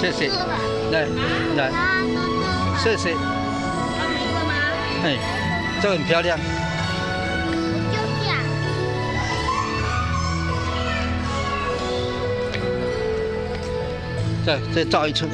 谢谢，来来，谢谢，哎，这很漂亮，再再照一次。